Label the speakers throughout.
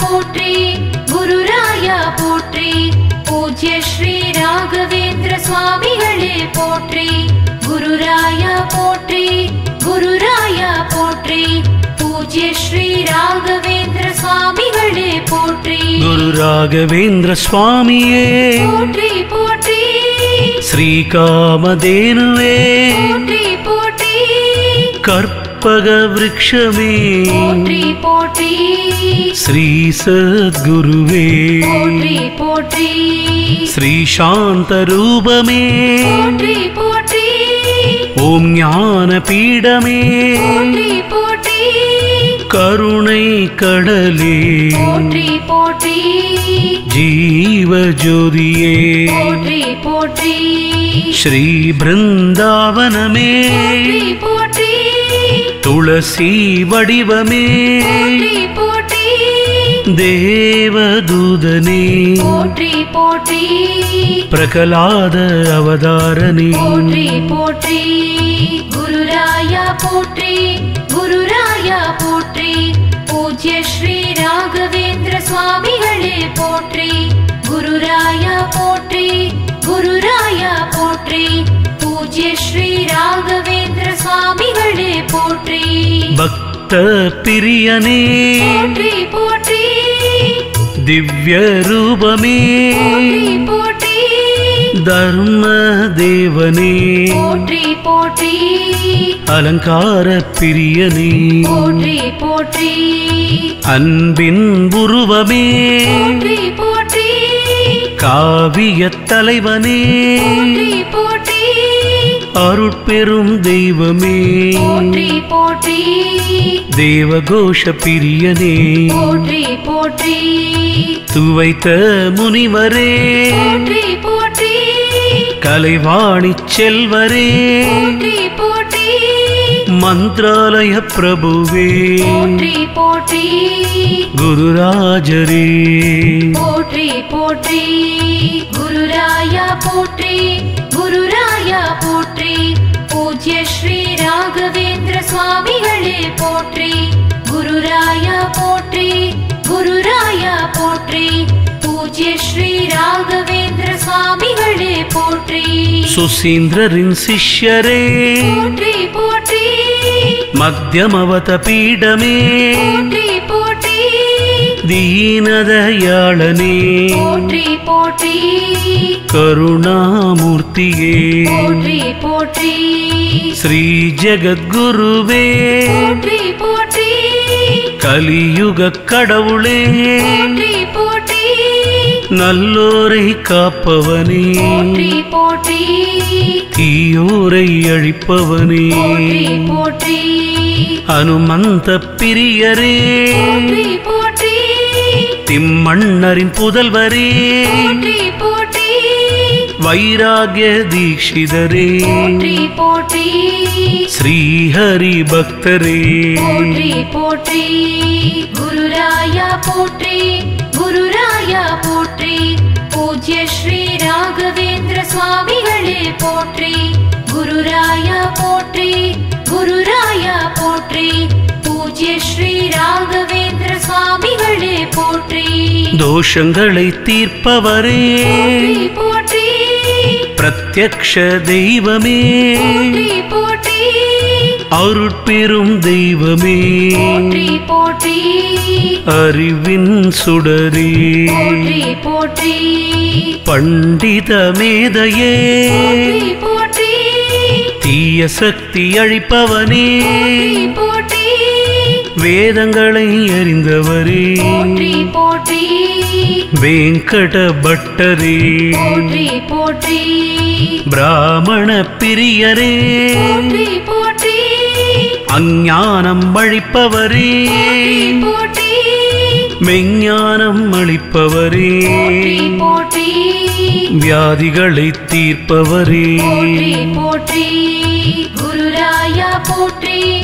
Speaker 1: போற்றி குருராயா போற்றி பூஜ்ய ஸ்ரீ ராகவேந்திர சுவாமிகளே போற்றி. குருராயா போற்றி குருராயா போற்றி பூஜ்ய ஸ்ரீ ராகவேந்திர சுவாமிகளே போற்றி.
Speaker 2: குரு ராகவேந்திர சுவாமியே.
Speaker 1: போற்றி போற்றி.
Speaker 2: ஸ்ரீகாமதேனுவே
Speaker 1: போற்றி போற்றி.
Speaker 2: கற்பக விருட்சமே
Speaker 1: போற்றி போற்றி.
Speaker 2: ஸ்ரீ சத்குருவே.
Speaker 1: போற்றி போற்றி.
Speaker 2: ஸ்ரீ சாந்த ரூபமே
Speaker 1: போற்றி போற்றி.
Speaker 2: ஓம் ஞான பீடமே
Speaker 1: போற்றி போற்றி.
Speaker 2: கருணை கடலே.
Speaker 1: போற்றி போற்றி.
Speaker 2: ஜீவ ஜோதியே.
Speaker 1: போற்றி போற்றி.
Speaker 2: ஸ்ரீ பிருந்தாவனமே.
Speaker 1: போற்றி போற்றி.
Speaker 2: துளசி வடிவமே.
Speaker 1: போற்றி
Speaker 2: தேவதூதனே.
Speaker 1: போற்றி போற்றி.
Speaker 2: பிரகலாத அவதாரனே
Speaker 1: போற்றி போற்றி. குருராயா போற்றி. குருராயா போற்றி. பூஜ்ய ஸ்ரீ ராகவேந்திர சுவாமிகளே போற்றி. குருராயா போற்றி. குருராயா போற்றி. பூஜ்ய ஸ்ரீ ராகவேந்திர சுவாமிகளே போற்றி.
Speaker 2: பக்த பிரியனே
Speaker 1: போற்றி போற்றி.
Speaker 2: திவ்ய ரூபமே.
Speaker 1: போற்றி
Speaker 2: தர்ம தேவனே.
Speaker 1: போற்றி போற்றி.
Speaker 2: அலங்கார பிரியனே.
Speaker 1: போற்றி போற்றி.
Speaker 2: அன்பின் உருவமே.
Speaker 1: போற்றி போற்றி.
Speaker 2: காவிய தலைவனே.
Speaker 1: போற்றி போற்றி.
Speaker 2: அருட்பெரும் தெய்வமே.
Speaker 1: போற்றி போற்றி.
Speaker 2: தேவகோஷ பிரியனே.
Speaker 1: போற்றி போற்றி.
Speaker 2: துவைத்த முனிவரே.
Speaker 1: போற்றி போற்றி.
Speaker 2: கலைவாணி செல்வரே.
Speaker 1: போற்றி போற்றி.
Speaker 2: மந்திராலய பிரபுவே.
Speaker 1: போற்றி போற்றி.
Speaker 2: குருராஜரே.
Speaker 1: போற்றி போற்றி. குருராயா போற்றி. குருராயா போற்றி பூஜ்ய ஸ்ரீ ராகவேந்திர சுவாமிகளே போற்றி குருராயா போற்றி குருராயா போற்றி பூஜ்ய ஸ்ரீ ராகவேந்திர சுவாமிகளே போற்றி.
Speaker 2: சுசீந்திரரின் சிஷ்யரே
Speaker 1: போற்றி போற்றி.
Speaker 2: மத்தியமவத பீடமே
Speaker 1: போற்றி
Speaker 2: தீனதயாளனே.
Speaker 1: போற்றி போற்றி.
Speaker 2: கருணாமூர்த்தியே.
Speaker 1: போற்றி போற்றி.
Speaker 2: ஸ்ரீ ஜெகத்குருவே.
Speaker 1: போற்றி போற்றி.
Speaker 2: கலியுக கடவுளே.
Speaker 1: போற்றி போற்றி.
Speaker 2: நல்லோரை காப்பவனே.
Speaker 1: போற்றி போற்றி.
Speaker 2: தீயோரை அழிப்பவனே.
Speaker 1: போற்றி போற்றி.
Speaker 2: அனுமந்த பிரியரே.
Speaker 1: போற்றி போற்றி.
Speaker 2: திம்மண்ணரின் புதல்வரே. வைராகிய தீட்சிதரே. ஸ்ரீஹரி பக்தரே.
Speaker 1: போற்றி. குருராயா போற்றி. குருராயா போற்றி. பூஜ்ய ஸ்ரீ ராகவேந்திர சுவாமிகளே போற்றி. குருராயா போற்றி. குருராயா போற்றி. பூஜ்ய ஸ்ரீ ராகவேந்திர சுவாமிகளே போற்றி.
Speaker 2: தோஷங்களை தீர்ப்பவரே.
Speaker 1: போற்றி
Speaker 2: பிரத்யக்ஷ தெய்வமே.
Speaker 1: போற்றி
Speaker 2: அருட்பெரும் தெய்வமே.
Speaker 1: போற்றி
Speaker 2: அறிவின் சுடரே.
Speaker 1: போற்றி
Speaker 2: பண்டித மேதையே. தீய சக்தி அழிப்பவனே.
Speaker 1: போற்றி
Speaker 2: வேதங்களை அறிந்தவரே.
Speaker 1: போற்றி
Speaker 2: வெங்கட பட்டரே.
Speaker 1: போற்றி போற்றி.
Speaker 2: பிராமண பிரியரே.
Speaker 1: போற்றி போற்றி.
Speaker 2: அஞ்ஞானம் அழிப்பவரே
Speaker 1: போற்றி
Speaker 2: மெஞ்ஞானம் அளிப்பவரே.
Speaker 1: போற்றி
Speaker 2: வியாதிகளை தீர்ப்பவரே.
Speaker 1: போற்றி குருராயா போற்றி.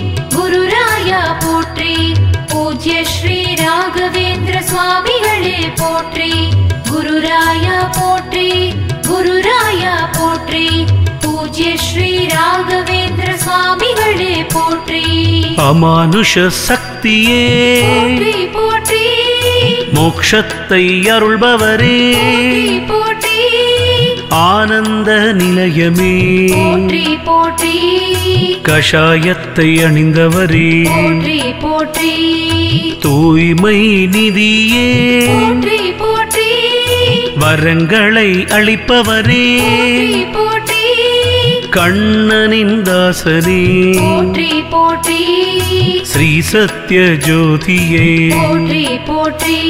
Speaker 1: குருராயா போற்றி. பூஜ்ய ஸ்ரீ ராகவேந்திர சுவாமிகளே போற்றி. குருராயா போற்றி குருராயா போற்றி. பூஜ்ய ஸ்ரீ ராகவேந்திர சுவாமிகளே போற்றி.
Speaker 2: அமானுஷ சக்தியே.
Speaker 1: போற்றி போற்றி.
Speaker 2: மோட்சத்தை அருள்பவரே.
Speaker 1: போற்றி
Speaker 2: ஆனந்த நிலையமே.
Speaker 1: போற்றி போற்றி.
Speaker 2: கஷாயத்தை அணிந்தவரே.
Speaker 1: போற்றி போற்றி.
Speaker 2: தூய்மை நிதியே.
Speaker 1: போற்றி போற்றி.
Speaker 2: வரங்களை அளிப்பவரே.
Speaker 1: போற்றி
Speaker 2: கண்ணனின் தாசனே.
Speaker 1: போற்றி போற்றி.
Speaker 2: ஸ்ரீ சத்ய ஜோதியே.
Speaker 1: போற்றி போற்றி.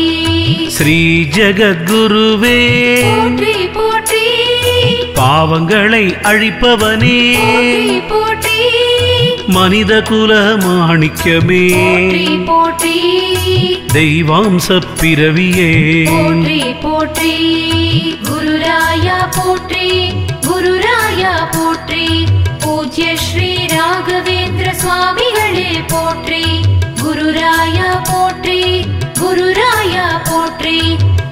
Speaker 2: ஸ்ரீ ஜெகத்குருவே.
Speaker 1: போற்றி
Speaker 2: பாவங்களை அழிப்பவனே. மனித குல மாணிக்கமே தெய்வாம்ச பிறவியே
Speaker 1: போற்றி குருராயா போற்றி. குருராயா போற்றி. பூஜ்ய ஸ்ரீ ராகவேந்திர சுவாமிகளே போற்றி. குருராயா போற்றி. குருராயா போற்றி.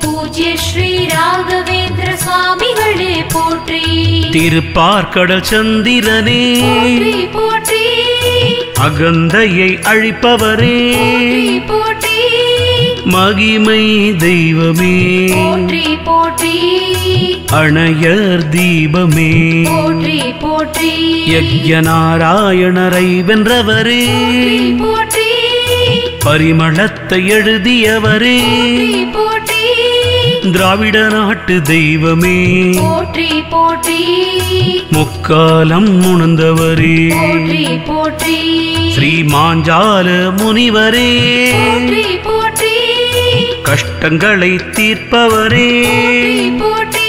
Speaker 1: பூஜ்ய ஸ்ரீ போற்றி
Speaker 2: திருப்பார்கடல் சந்திரனே. அகந்தையை அழிப்பவரே. மகிமை தெய்வமே. அணையர் தீபமே.
Speaker 1: போற்றி போற்றி.
Speaker 2: யக்ஞநாராயணரை வென்றவரே. பரிமளத்தை எழுதியவரே. திராவிட நாட்டு தெய்வமே.
Speaker 1: போற்றி போற்றி.
Speaker 2: முக்காலம் உணர்ந்தவரே.
Speaker 1: போற்றி போற்றி.
Speaker 2: ஸ்ரீ மாஞ்சால முனிவரே.
Speaker 1: போற்றி போற்றி.
Speaker 2: கஷ்டங்களை தீர்ப்பவரே.
Speaker 1: போற்றி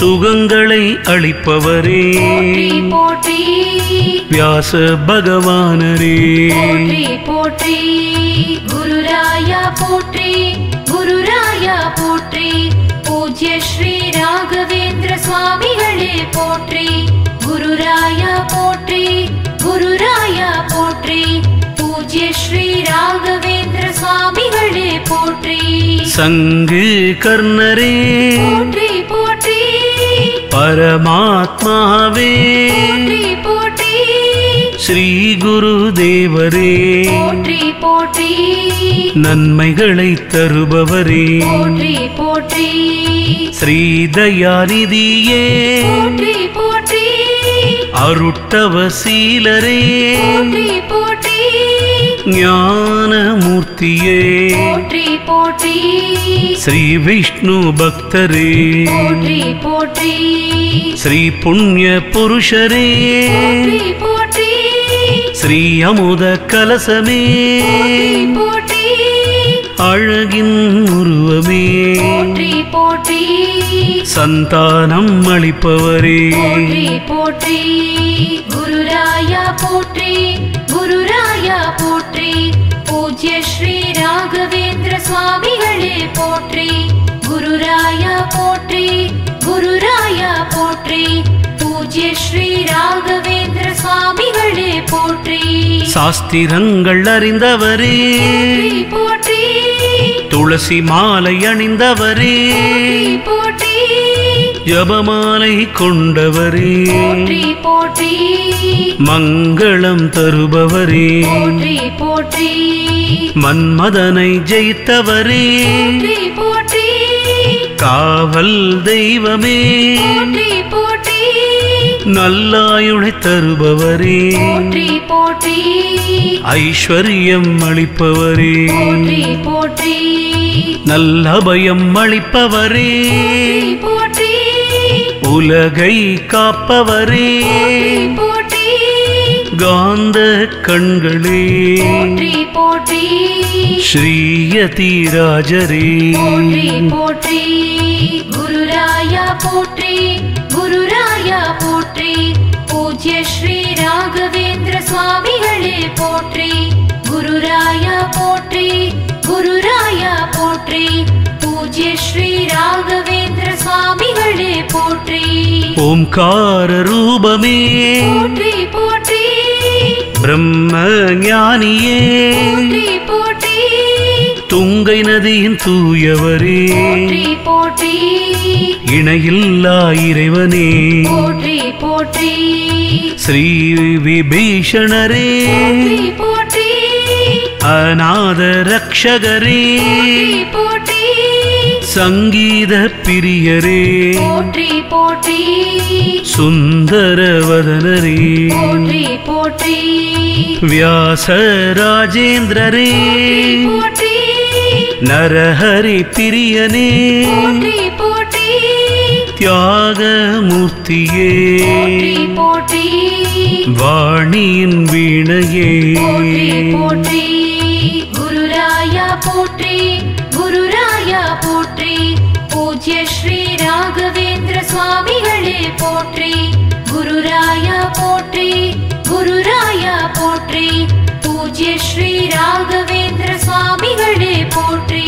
Speaker 2: சுகங்களை அளிப்பவரே.
Speaker 1: போற்றி.
Speaker 2: வியாச பகவானரே.
Speaker 1: போற்றி போற்றி. குருராயா போற்றி. போற்றி. பூஜ்ய ஸ்ரீ ராகவேந்திர சுவாமிகளே போற்றி. குருராயா போற்றி குருராயா போற்றி. பூஜ்ய ஸ்ரீ ராகவேந்திர சுவாமிகளே போற்றி.
Speaker 2: சங்கு கர்ணரே.
Speaker 1: போற்றி போற்றி.
Speaker 2: பரமாத்மாவே.
Speaker 1: போற்றி போற்றி.
Speaker 2: ஸ்ரீ குரு தேவரே
Speaker 1: போற்றி போற்றி.
Speaker 2: நன்மைகளை தருபவரே.
Speaker 1: போற்றி போற்றி.
Speaker 2: ஸ்ரீ தயாநிதியே.
Speaker 1: போற்றி போற்றி.
Speaker 2: அருட்டவசீலரே.
Speaker 1: போற்றி போற்றி.
Speaker 2: ஞானமூர்த்தியே.
Speaker 1: போற்றி போற்றி.
Speaker 2: ஸ்ரீ விஷ்ணு பக்தரே.
Speaker 1: போற்றி போற்றி.
Speaker 2: ஸ்ரீ புண்ணிய புருஷரே.
Speaker 1: போற்றி போற்றி.
Speaker 2: ஸ்ரீ அமுத கலசமே அழகின் உருவமே.
Speaker 1: போற்றி
Speaker 2: சந்தானம் அளிப்பவரே.
Speaker 1: போற்றி. குருராயா போற்றி குருராயா போற்றி. பூஜ்ய ஸ்ரீ ராகவேந்திர சுவாமிகளே போற்றி. குருராயா போற்றி குருராயா போற்றி. பூஜ்ய ஸ்ரீ ராகவேந்திர சுவாமிகளே போற்றி.
Speaker 2: சாஸ்திரங்கள் அறிந்தவரே.
Speaker 1: போற்றி
Speaker 2: துளசி மாலை அணிந்தவரே.
Speaker 1: போற்றி
Speaker 2: ஜபமாலை கொண்டவரே.
Speaker 1: போற்றி
Speaker 2: மங்களம் தருபவரே.
Speaker 1: போற்றி
Speaker 2: மன்மதனை ஜெயித்தவரே. காவல் தெய்வமே.
Speaker 1: போற்றி.
Speaker 2: நல்லாயுளை தருபவரே.
Speaker 1: போற்றி போற்றி.
Speaker 2: ஐஸ்வர்யம் அளிப்பவரே.
Speaker 1: போற்றி போற்றி.
Speaker 2: நல்ல பயம் அளிப்பவரே.
Speaker 1: போற்றி
Speaker 2: உலகை காப்பவரே.
Speaker 1: போற்றி
Speaker 2: காந்த கண்களே.
Speaker 1: போற்றி போற்றி.
Speaker 2: ஸ்ரீயதிராஜரே
Speaker 1: போற்றி போற்றி. குருராயா போற்றி. குருராயா போற்றி. பூஜ்ய ஸ்ரீ ராகவேந்திர சுவாமிகளே போற்றி. குருராயா போற்றி குருராயா போற்றி. பூஜ்ய ஸ்ரீ ராகவேந்திர சுவாமிகளே போற்றி.
Speaker 2: ஓம்கார ரூபமே.
Speaker 1: போற்றி போற்றி.
Speaker 2: பிரம்ம ஞானியே.
Speaker 1: போற்றி போற்றி.
Speaker 2: துங்கை நதியின் தூயவரே.
Speaker 1: போற்றி
Speaker 2: இணையில்லா இறைவனே.
Speaker 1: போற்றி போற்றி.
Speaker 2: ஸ்ரீ விபீஷணரே.
Speaker 1: போற்றி
Speaker 2: அநாத ரக்ஷகரே.
Speaker 1: போற்றி
Speaker 2: சங்கீத பிரியரே.
Speaker 1: போற்றி போற்றி.
Speaker 2: சுந்தர வதனரே
Speaker 1: போற்றி போற்றி.
Speaker 2: வியாச ராஜேந்திரரே
Speaker 1: போற்றி
Speaker 2: நரஹரி பிரியனே. தியாகமூர்த்தியே. வாணியின் வீணையே.
Speaker 1: போற்றி. குருராயா போற்றி. குருராயா போற்றி. பூஜ்ய ஸ்ரீ ராகவேந்திர சுவாமிகளே போற்றி. குருராயா போற்றி குருராயா போற்றி. பூஜ்ய ஸ்ரீ ராகவேந்திர சுவாமிகளே போற்றி.